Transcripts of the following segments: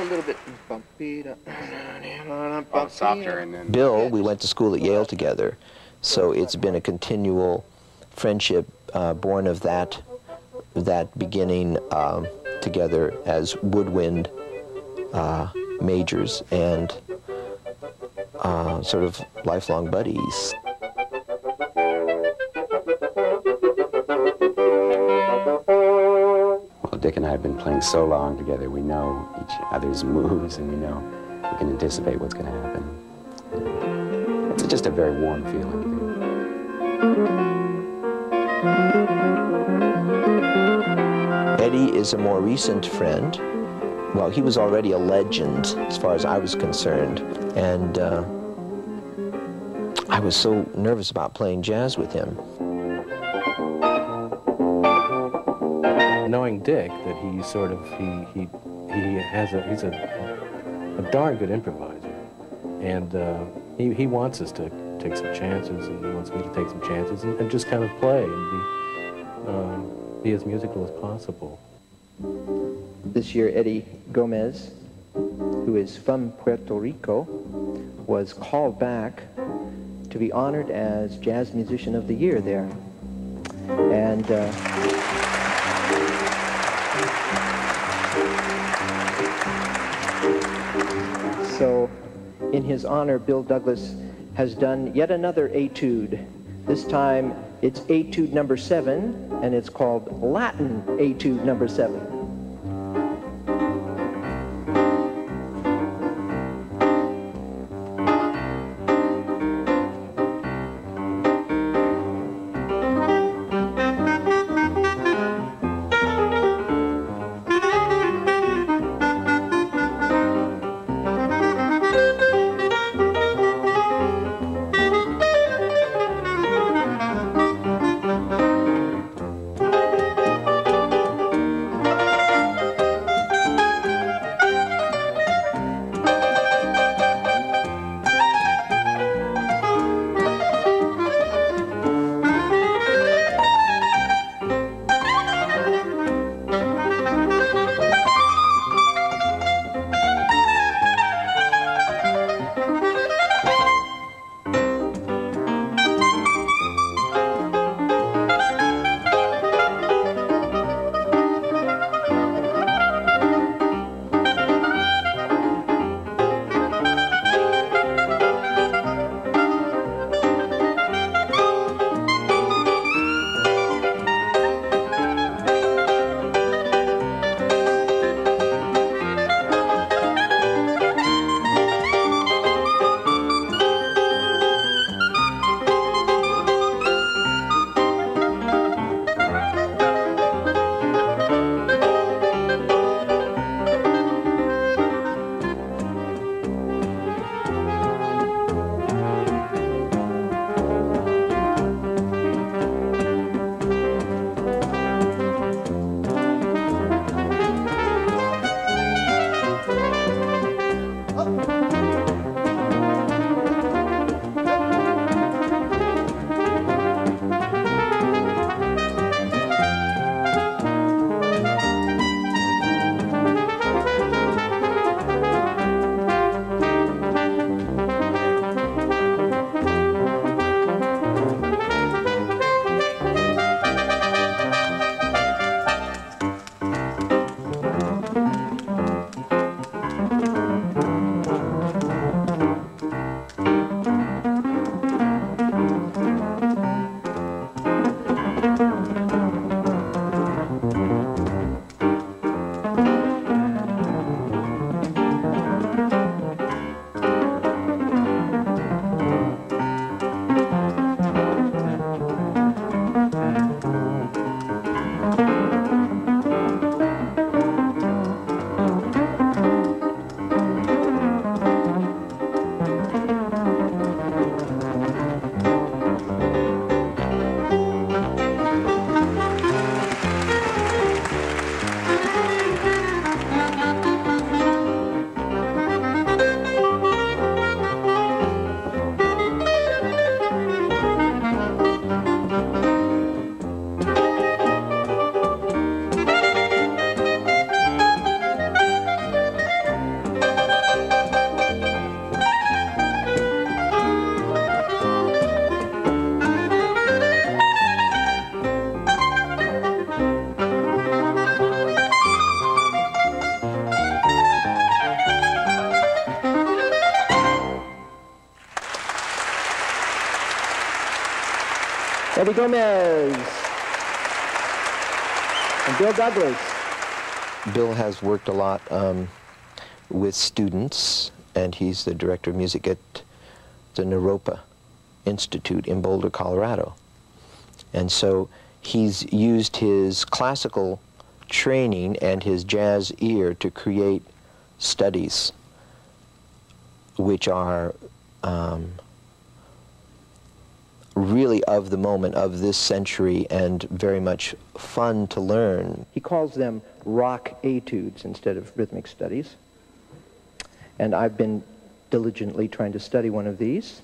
a little bit bumpy. Oh, softer and then. Bill, we went to school at Yale together, so it's been a continual friendship uh, born of that that beginning um, together as woodwind uh, majors and uh, sort of lifelong buddies. Well, Dick and I have been playing so long together, we know each other's moves and we know we can anticipate what's going to happen. It's just a very warm feeling. Eddie is a more recent friend. Well, he was already a legend as far as I was concerned, and uh, I was so nervous about playing jazz with him. knowing Dick that he sort of he he he has a he's a a darn good improviser, and uh, he he wants us to take some chances, and he wants me to take some chances and, and just kind of play and be um, be as musical as possible. This year, Eddie Gomez, who is from Puerto Rico, was called back to be honored as Jazz Musician of the Year there. And uh, in his honor, Bill Douglas has done yet another etude. This time, it's etude number seven, and it's called Latin etude number seven. Gomez. And Bill Douglas. Bill has worked a lot um, with students, and he's the director of music at the Naropa Institute in Boulder, Colorado. And so he's used his classical training and his jazz ear to create studies which are um, really of the moment, of this century, and very much fun to learn. He calls them rock etudes instead of rhythmic studies. And I've been diligently trying to study one of these.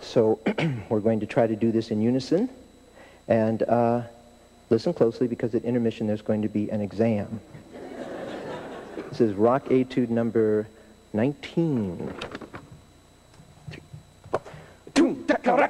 So we're going to try to do this in unison. And uh, listen closely because at intermission there's going to be an exam. this is rock etude number 19. Even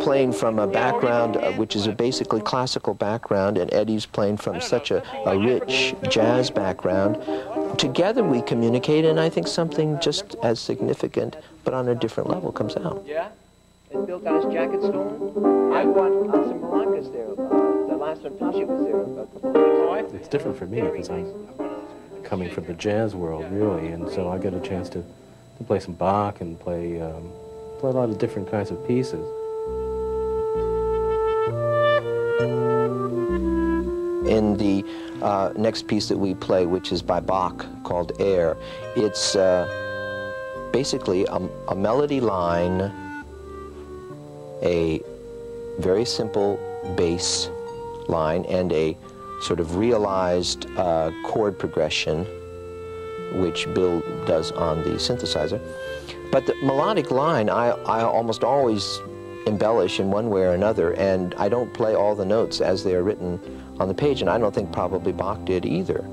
playing from a background uh, which is a basically classical background and Eddie's playing from such a, a rich jazz background, together we communicate and I think something just as significant but on a different level comes out. Yeah? And Bill got his jacket stolen? I bought uh, some maracas there. Uh, the last one Tasha was there a couple of weeks It's different for me because I'm coming from the jazz world, really, and so I get a chance to, to play some Bach and play um, play a lot of different kinds of pieces. In the uh, next piece that we play, which is by Bach, called Air, it's uh, basically a, a melody line, a very simple bass line, and a sort of realized uh, chord progression, which Bill does on the synthesizer. But the melodic line, I, I almost always embellish in one way or another, and I don't play all the notes as they are written on the page, and I don't think probably Bach did either.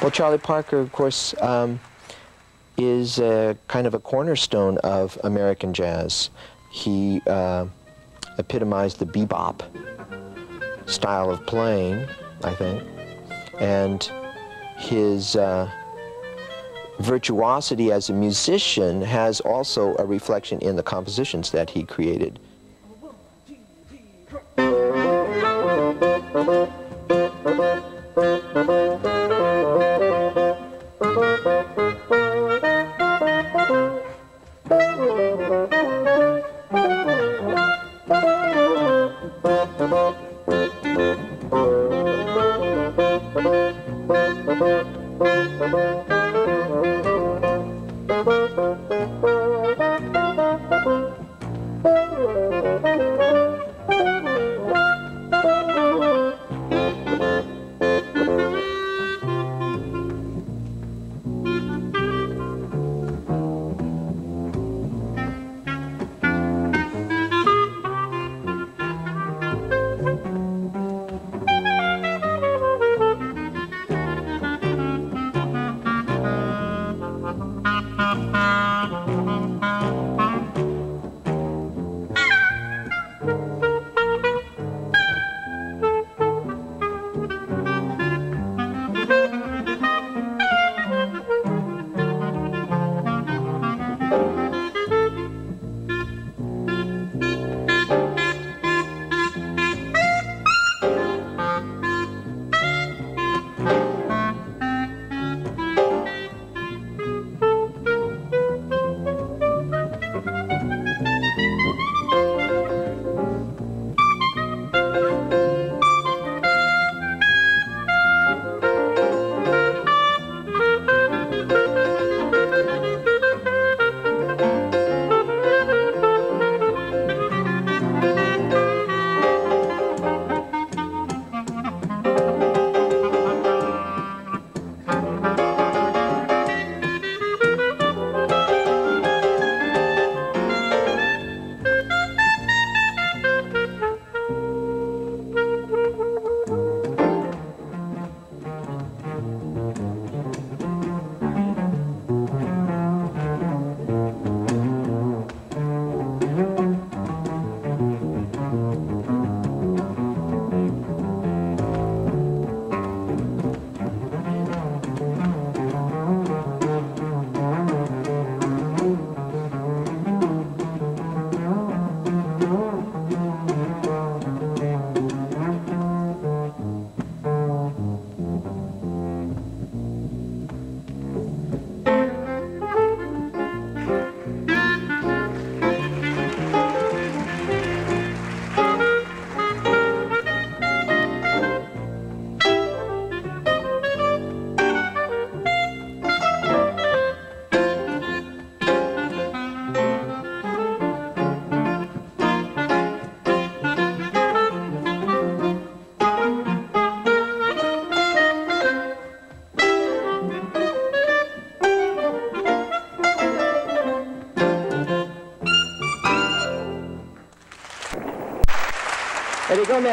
Well, Charlie Parker, of course, um, is a, kind of a cornerstone of American jazz. He uh, epitomized the bebop style of playing, I think, and his uh, virtuosity as a musician has also a reflection in the compositions that he created. Thank you.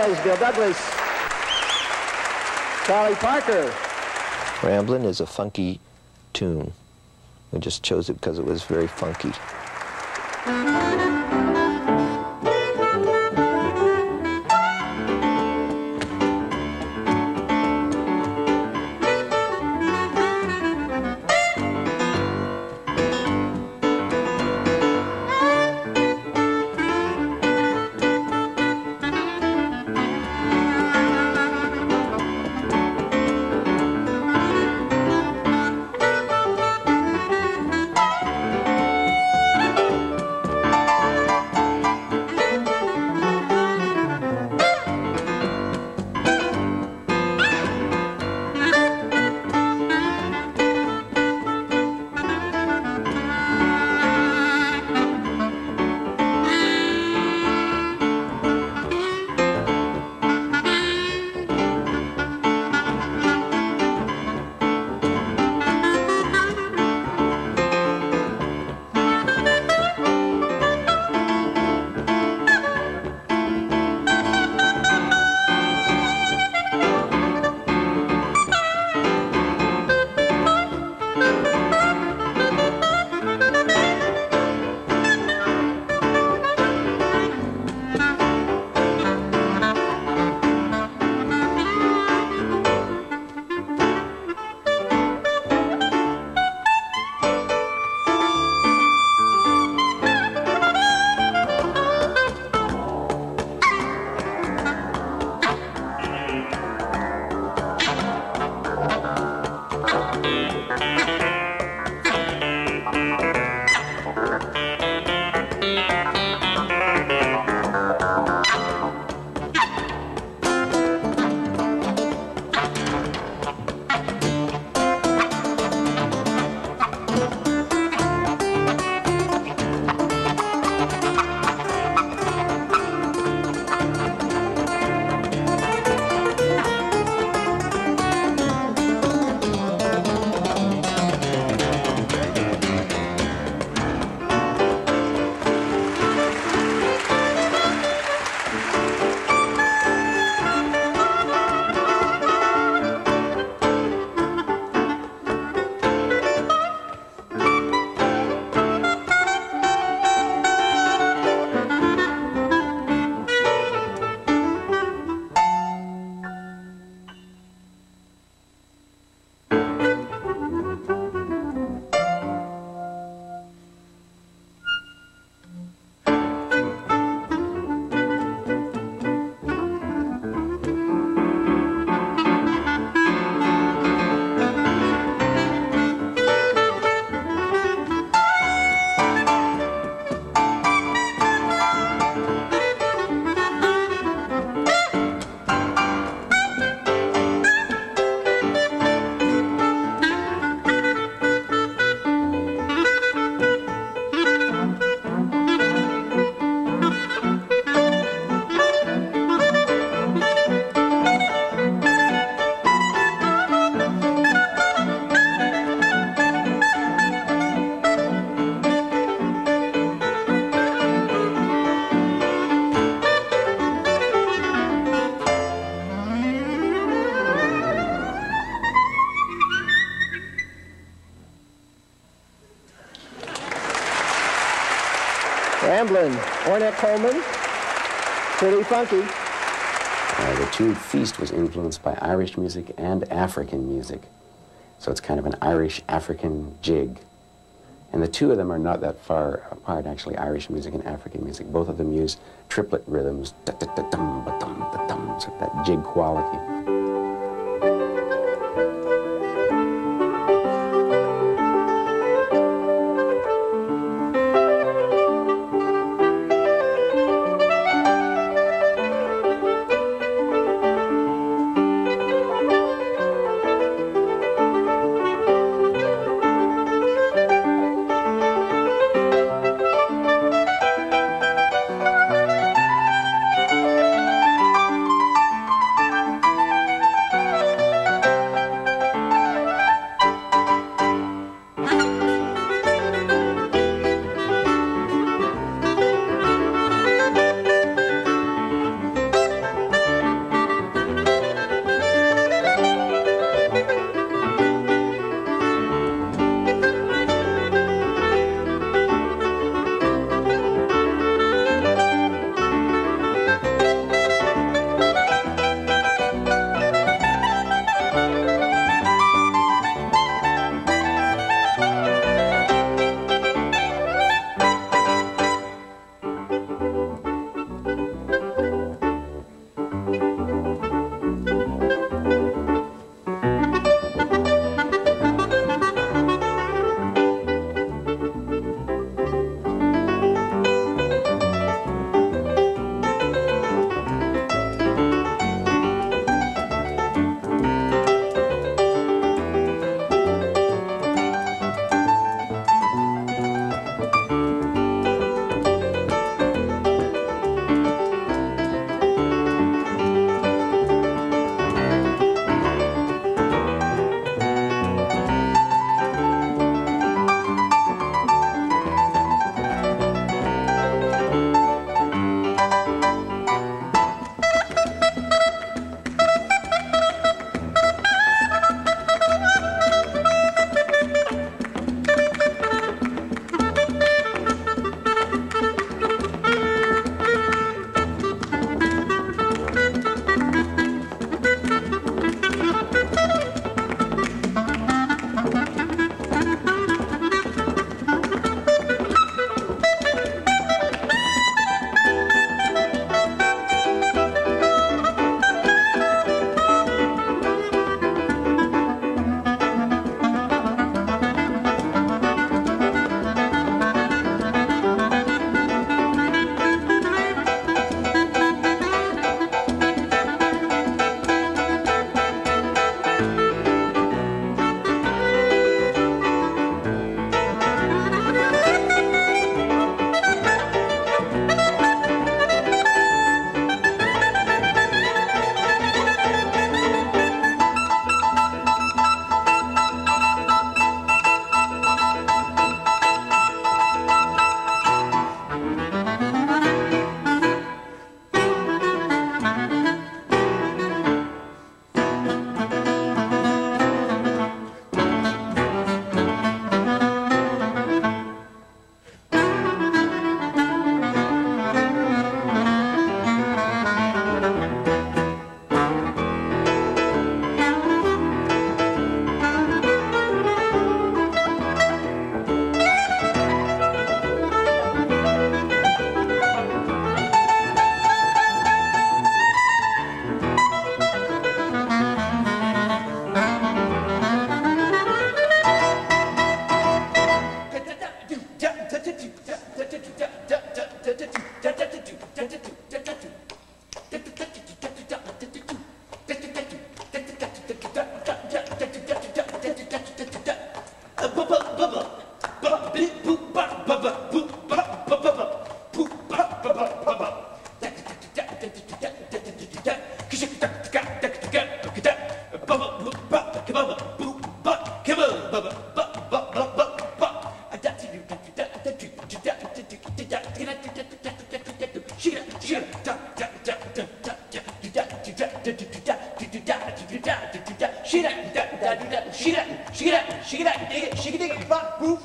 Bill Douglas, Charlie Parker. Ramblin' is a funky tune. We just chose it because it was very funky. Ramblin', Ornette Coleman, pretty funky. Uh, the tune Feast was influenced by Irish music and African music. So it's kind of an Irish-African jig. And the two of them are not that far apart, actually, Irish music and African music. Both of them use triplet rhythms, so that jig quality.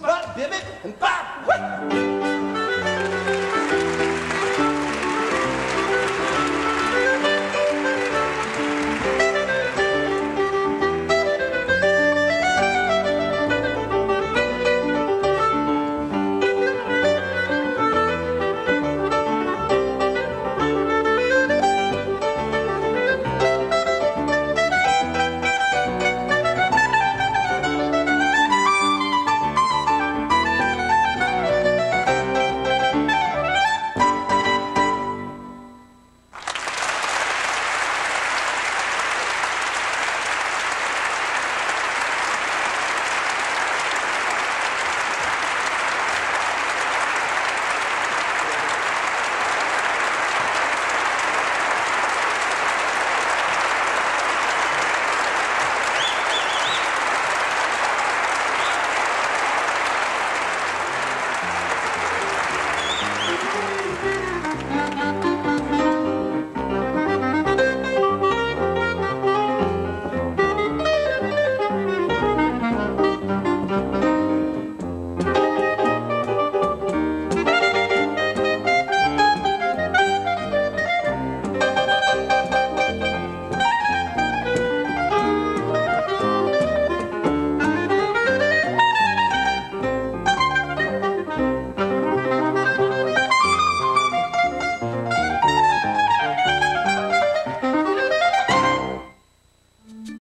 Bop, roof, bop, bib it, and bop, what?